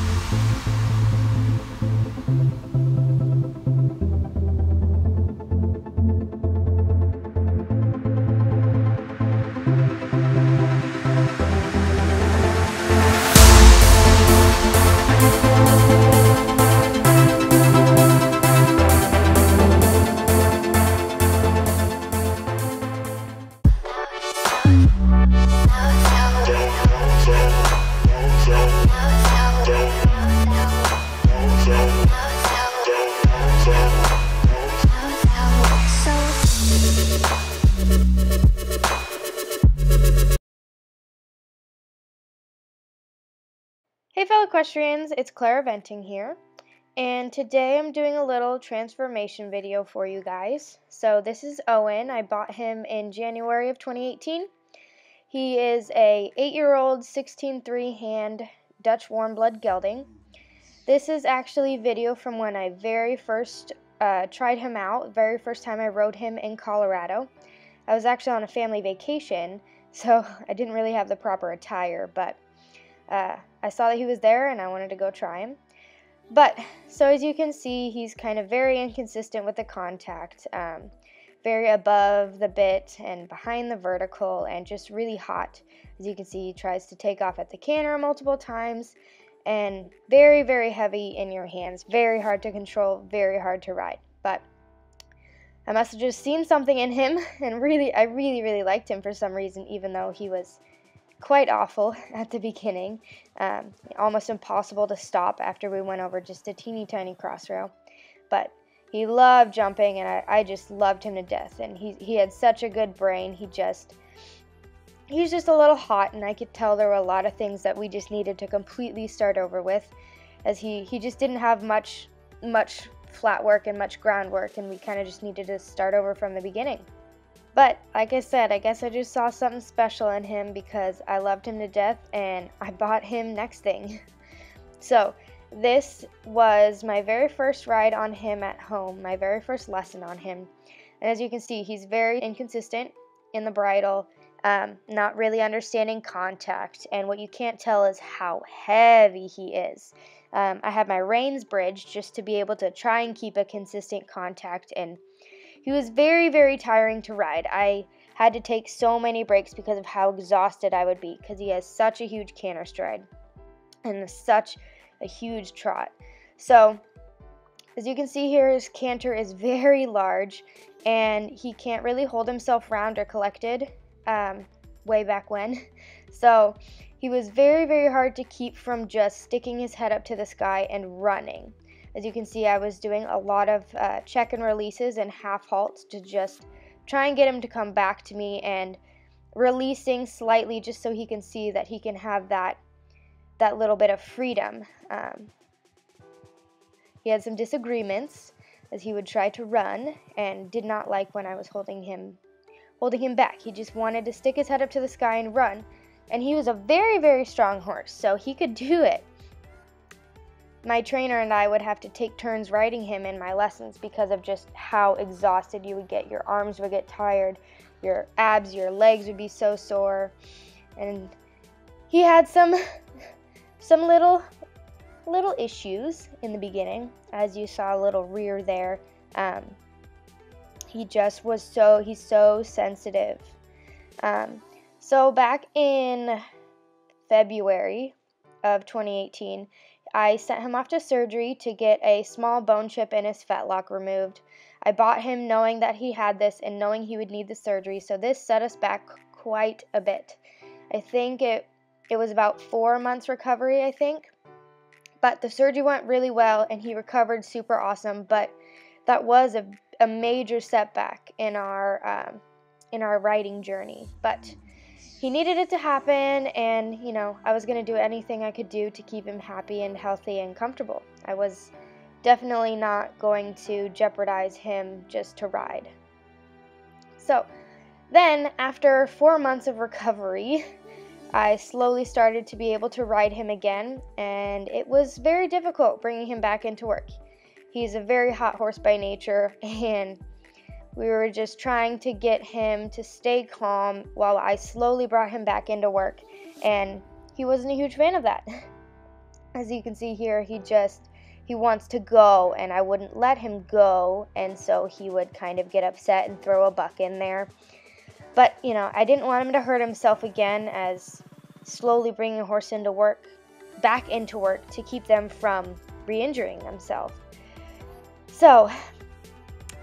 Hey fellow equestrians, it's Claire Eventing here, and today I'm doing a little transformation video for you guys. So this is Owen. I bought him in January of 2018. He is a 8-year-old 16-3 hand Dutch warm blood gelding. This is actually video from when I very first uh, tried him out, very first time I rode him in Colorado. I was actually on a family vacation, so I didn't really have the proper attire, but uh, I saw that he was there and I wanted to go try him. But, so as you can see, he's kind of very inconsistent with the contact, um, very above the bit and behind the vertical, and just really hot. As you can see, he tries to take off at the canter multiple times, and very, very heavy in your hands, very hard to control, very hard to ride. But I must have just seen something in him, and really, I really, really liked him for some reason, even though he was quite awful at the beginning. Um, almost impossible to stop after we went over just a teeny tiny crossrail. But he loved jumping, and I, I just loved him to death. And he, he had such a good brain. He just, he was just a little hot, and I could tell there were a lot of things that we just needed to completely start over with, as he, he just didn't have much, much flat work and much groundwork, and we kind of just needed to start over from the beginning. But like I said, I guess I just saw something special in him because I loved him to death and I bought him next thing. so, this was my very first ride on him at home, my very first lesson on him. And as you can see, he's very inconsistent in the bridle, um, not really understanding contact. And what you can't tell is how heavy he is. Um, I had my reins bridged just to be able to try and keep a consistent contact and he was very, very tiring to ride. I had to take so many breaks because of how exhausted I would be because he has such a huge canter stride and such a huge trot. So, as you can see here, his canter is very large and he can't really hold himself round or collected um, way back when. So, he was very, very hard to keep from just sticking his head up to the sky and running. As you can see, I was doing a lot of uh, check and releases and half halts to just try and get him to come back to me and releasing slightly just so he can see that he can have that that little bit of freedom. Um, he had some disagreements as he would try to run and did not like when I was holding him holding him back. He just wanted to stick his head up to the sky and run. And he was a very, very strong horse, so he could do it my trainer and I would have to take turns riding him in my lessons because of just how exhausted you would get. Your arms would get tired, your abs, your legs would be so sore. And he had some some little little issues in the beginning, as you saw a little rear there. Um, he just was so he's so sensitive. Um, so back in February of 2018, I sent him off to surgery to get a small bone chip in his fetlock removed. I bought him knowing that he had this and knowing he would need the surgery, so this set us back quite a bit. I think it it was about 4 months recovery, I think. But the surgery went really well and he recovered super awesome, but that was a, a major setback in our um, in our riding journey. But he needed it to happen, and you know, I was going to do anything I could do to keep him happy and healthy and comfortable. I was definitely not going to jeopardize him just to ride. So, then, after four months of recovery, I slowly started to be able to ride him again, and it was very difficult bringing him back into work. He's a very hot horse by nature, and we were just trying to get him to stay calm while I slowly brought him back into work, and he wasn't a huge fan of that. As you can see here, he just he wants to go and I wouldn't let him go and so he would kind of get upset and throw a buck in there. But, you know, I didn't want him to hurt himself again as slowly bringing a horse into work back into work to keep them from re-injuring themselves. So,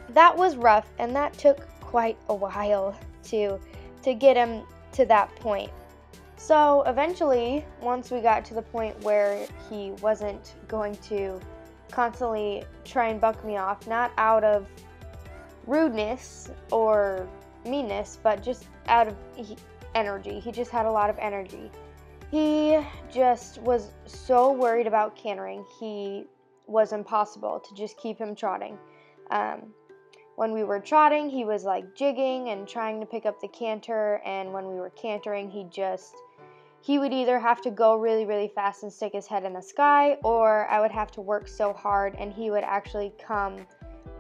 that was rough and that took quite a while to to get him to that point. So eventually, once we got to the point where he wasn't going to constantly try and buck me off, not out of rudeness or meanness, but just out of energy. He just had a lot of energy. He just was so worried about cantering, he was impossible to just keep him trotting. Um, when we were trotting, he was like jigging and trying to pick up the canter, and when we were cantering, he just he would either have to go really, really fast and stick his head in the sky, or I would have to work so hard and he would actually come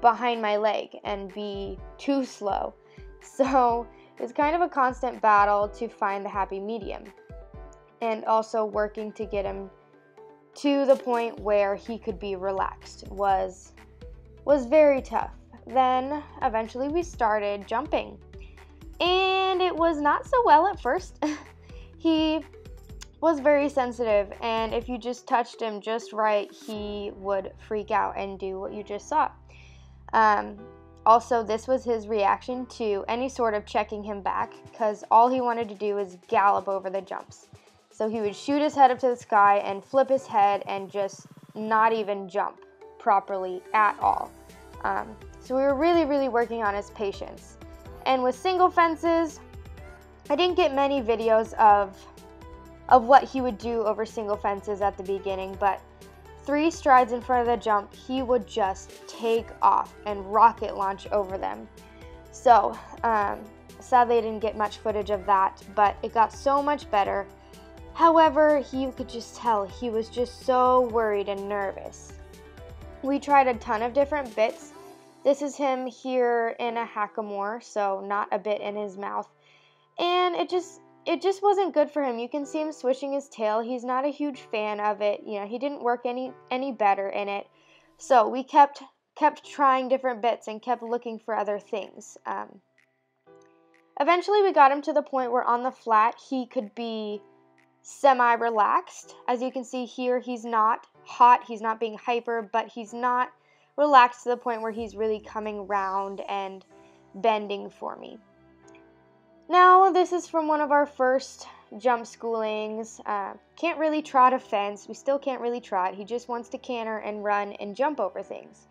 behind my leg and be too slow. So it's kind of a constant battle to find the happy medium and also working to get him to the point where he could be relaxed was was very tough. Then eventually we started jumping. And it was not so well at first. he was very sensitive, and if you just touched him just right, he would freak out and do what you just saw. Um, also, this was his reaction to any sort of checking him back because all he wanted to do was gallop over the jumps. So he would shoot his head up to the sky and flip his head and just not even jump properly at all. Um, so we were really, really working on his patience. And with single fences, I didn't get many videos of of what he would do over single fences at the beginning, but three strides in front of the jump, he would just take off and rocket launch over them. So, um, sadly, I didn't get much footage of that, but it got so much better. However, you could just tell he was just so worried and nervous. We tried a ton of different bits. This is him here in a hackamore, so not a bit in his mouth. And it just it just wasn't good for him. You can see him swishing his tail. He's not a huge fan of it. You know, he didn't work any any better in it. So we kept kept trying different bits and kept looking for other things. Um, eventually, we got him to the point where on the flat he could be semi relaxed. As you can see here, he's not hot. He's not being hyper, but he's not relaxed to the point where he's really coming round and bending for me. Now, this is from one of our first jump schoolings. Uh, can't really trot a fence. We still can't really trot. He just wants to canter and run and jump over things.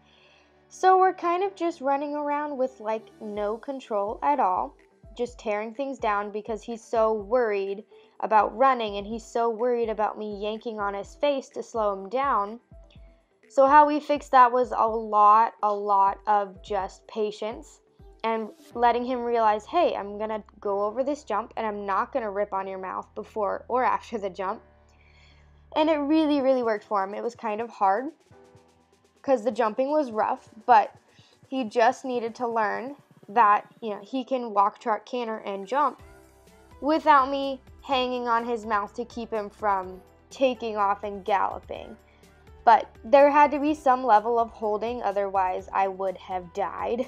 So we're kind of just running around with like no control at all, just tearing things down because he's so worried about running and he's so worried about me yanking on his face to slow him down. So, how we fixed that was a lot, a lot of just patience and letting him realize, hey, I'm gonna go over this jump and I'm not gonna rip on your mouth before or after the jump. And it really, really worked for him. It was kind of hard because the jumping was rough, but he just needed to learn that, you know, he can walk, trot, canter, and jump without me hanging on his mouth to keep him from taking off and galloping. But there had to be some level of holding, otherwise, I would have died.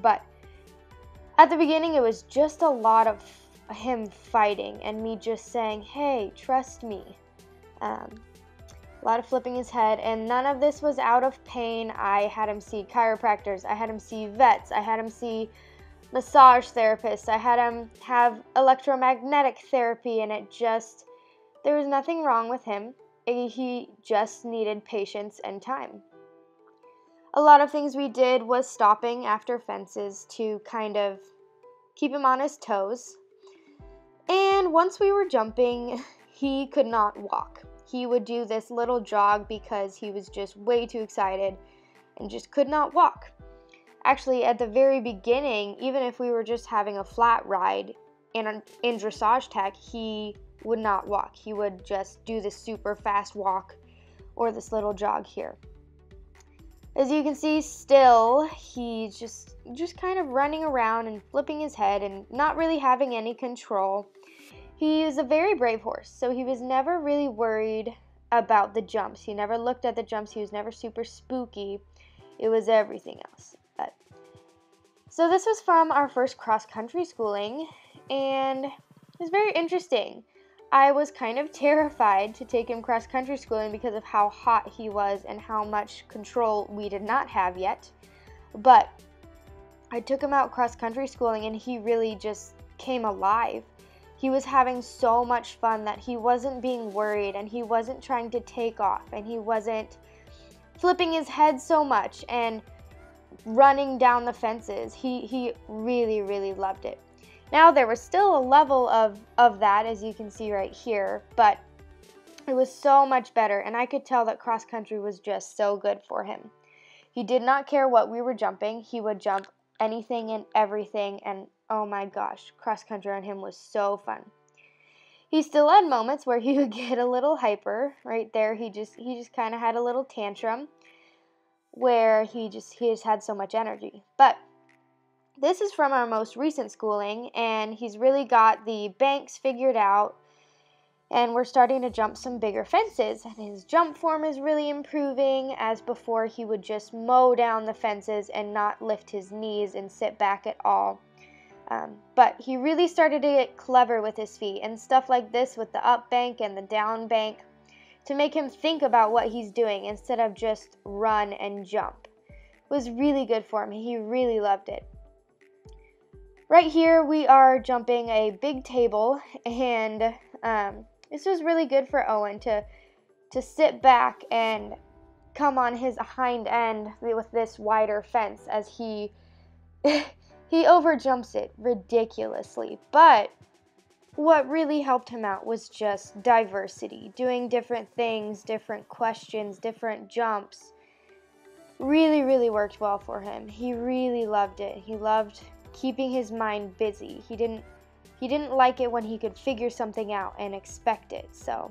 But at the beginning, it was just a lot of him fighting and me just saying, hey, trust me. Um, a lot of flipping his head, and none of this was out of pain. I had him see chiropractors, I had him see vets, I had him see massage therapists, I had him have electromagnetic therapy, and it just, there was nothing wrong with him. He just needed patience and time a lot of things we did was stopping after fences to kind of keep him on his toes. And once we were jumping, he could not walk. He would do this little jog because he was just way too excited and just could not walk. Actually, at the very beginning, even if we were just having a flat ride in, in dressage tack, he would not walk. He would just do this super fast walk or this little jog here. As you can see, still, he's just, just kind of running around and flipping his head and not really having any control. He is a very brave horse, so he was never really worried about the jumps. He never looked at the jumps. He was never super spooky. It was everything else. But so this was from our first cross country schooling and it was very interesting. I was kind of terrified to take him cross country schooling because of how hot he was and how much control we did not have yet. But I took him out cross country schooling and he really just came alive. He was having so much fun that he wasn't being worried and he wasn't trying to take off and he wasn't flipping his head so much and running down the fences. He he really really loved it. Now there was still a level of of that as you can see right here, but it was so much better and I could tell that cross country was just so good for him. He did not care what we were jumping. He would jump anything and everything and oh my gosh, cross country on him was so fun. He still had moments where he would get a little hyper. Right there, he just he just kind of had a little tantrum where he just he just had so much energy. But this is from our most recent schooling and he's really got the banks figured out and we're starting to jump some bigger fences and his jump form is really improving as before he would just mow down the fences and not lift his knees and sit back at all. Um, but he really started to get clever with his feet and stuff like this with the up bank and the down bank to make him think about what he's doing instead of just run and jump was really good for him. He really loved it right here we are jumping a big table and um, this was really good for Owen to to sit back and come on his hind end with this wider fence as he he overjumps it ridiculously. But what really helped him out was just diversity, doing different things, different questions, different jumps. Really, really worked well for him. He really loved it. He loved keeping his mind busy. He didn't he didn't like it when he could figure something out and expect it. So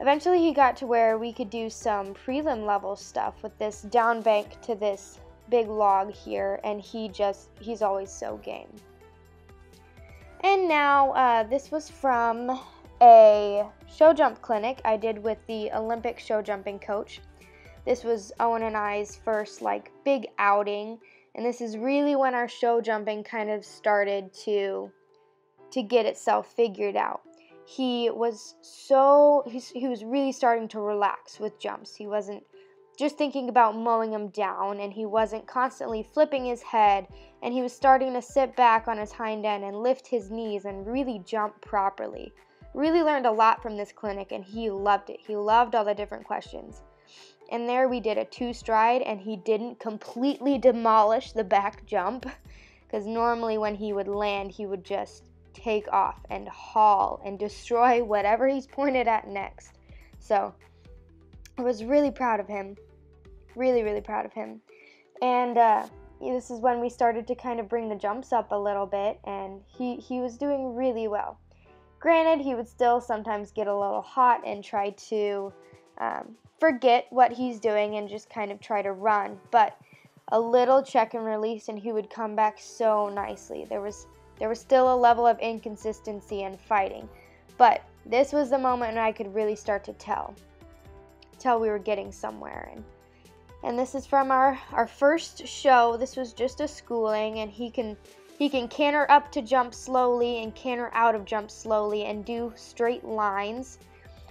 eventually he got to where we could do some prelim level stuff with this down bank to this big log here and he just he's always so game. And now uh, this was from a show jump clinic I did with the Olympic show jumping coach. This was Owen and I's first like big outing and this is really when our show jumping kind of started to to get itself figured out. He was so he was really starting to relax with jumps. He wasn't just thinking about mowing him down and he wasn't constantly flipping his head and he was starting to sit back on his hind end and lift his knees and really jump properly. Really learned a lot from this clinic and he loved it. He loved all the different questions. And there we did a two stride and he didn't completely demolish the back jump because normally when he would land he would just take off and haul and destroy whatever he's pointed at next. So I was really proud of him. Really, really proud of him. And uh, this is when we started to kind of bring the jumps up a little bit, and he, he was doing really well. Granted, he would still sometimes get a little hot and try to um, forget what he's doing and just kind of try to run, but a little check and release, and he would come back so nicely. There was there was still a level of inconsistency and fighting, but this was the moment when I could really start to tell, tell we were getting somewhere. And and this is from our our first show. This was just a schooling, and he can he can canter up to jump slowly and canter out of jump slowly and do straight lines.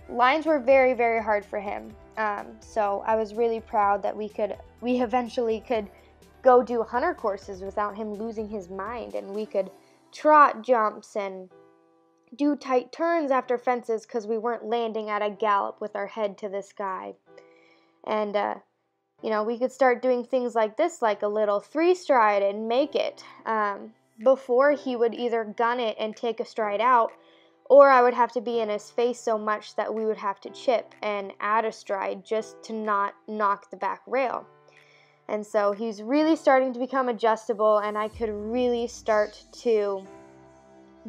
Lines were very very hard for him. Um, so I was really proud that we could we eventually could go do hunter courses without him losing his mind, and we could trot jumps and do tight turns after fences because we weren't landing at a gallop with our head to the sky. And, uh, you know, we could start doing things like this, like a little three stride and make it. Um, before he would either gun it and take a stride out, or I would have to be in his face so much that we would have to chip and add a stride just to not knock the back rail. And so he's really starting to become adjustable, and I could really start to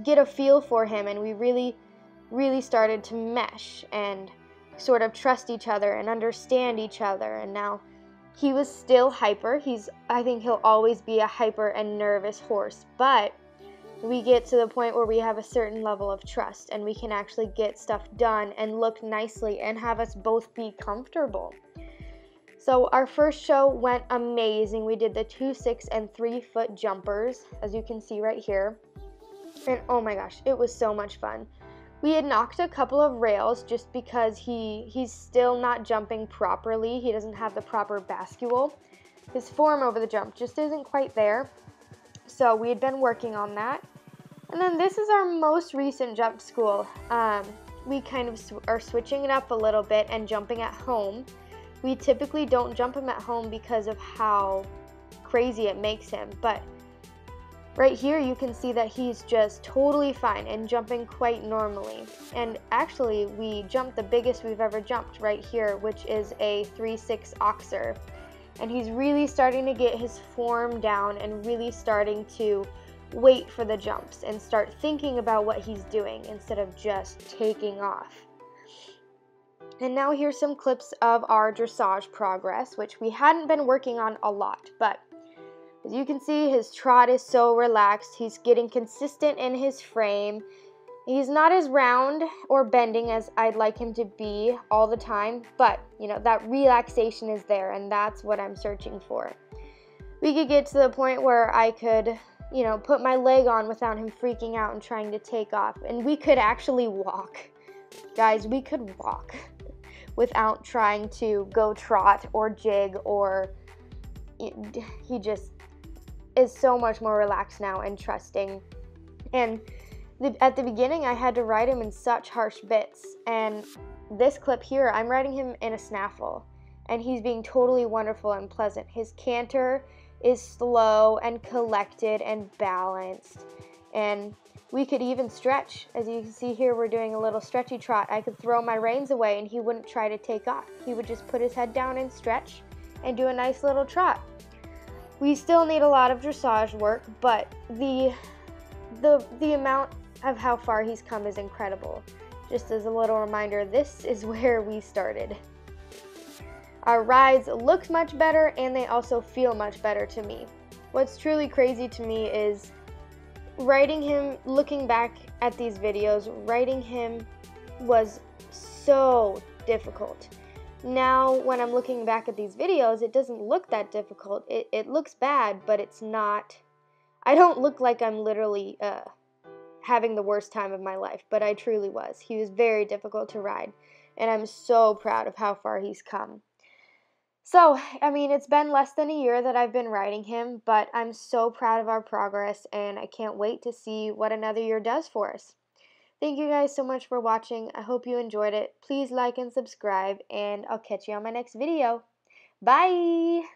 get a feel for him. And we really, really started to mesh and sort of trust each other and understand each other. And now he was still hyper. He's, I think he'll always be a hyper and nervous horse, but we get to the point where we have a certain level of trust and we can actually get stuff done and look nicely and have us both be comfortable. So our first show went amazing. We did the two, six, and three foot jumpers, as you can see right here. And oh my gosh, it was so much fun. We had knocked a couple of rails just because he he's still not jumping properly. He doesn't have the proper bascule. His form over the jump just isn't quite there. So we had been working on that. And then this is our most recent jump school. Um, we kind of sw are switching it up a little bit and jumping at home. We typically don't jump him at home because of how crazy it makes him, but right here you can see that he's just totally fine and jumping quite normally. And actually, we jumped the biggest we've ever jumped right here, which is a 3-6 oxer and he's really starting to get his form down and really starting to wait for the jumps and start thinking about what he's doing instead of just taking off. And now here's some clips of our dressage progress, which we hadn't been working on a lot, but as you can see, his trot is so relaxed. He's getting consistent in his frame. He's not as round or bending as I'd like him to be all the time, but you know, that relaxation is there and that's what I'm searching for. We could get to the point where I could, you know, put my leg on without him freaking out and trying to take off. And we could actually walk. Guys, we could walk without trying to go trot or jig or he just is so much more relaxed now and trusting. And the, at the beginning, I had to ride him in such harsh bits, and this clip here, I'm riding him in a snaffle, and he's being totally wonderful and pleasant. His canter is slow and collected and balanced, and we could even stretch. As you can see here, we're doing a little stretchy trot. I could throw my reins away, and he wouldn't try to take off. He would just put his head down and stretch and do a nice little trot. We still need a lot of dressage work, but the the the amount of how far he's come is incredible. Just as a little reminder, this is where we started. Our rides look much better and they also feel much better to me. What's truly crazy to me is riding him, looking back at these videos, riding him was so difficult. Now, when I'm looking back at these videos, it doesn't look that difficult. It, it looks bad, but it's not. I don't look like I'm literally uh, having the worst time of my life, but I truly was. He was very difficult to ride, and I'm so proud of how far he's come. So, I mean, it's been less than a year that I've been riding him, but I'm so proud of our progress, and I can't wait to see what another year does for us. Thank you guys so much for watching. I hope you enjoyed it. Please like and subscribe, and I'll catch you on my next video. Bye!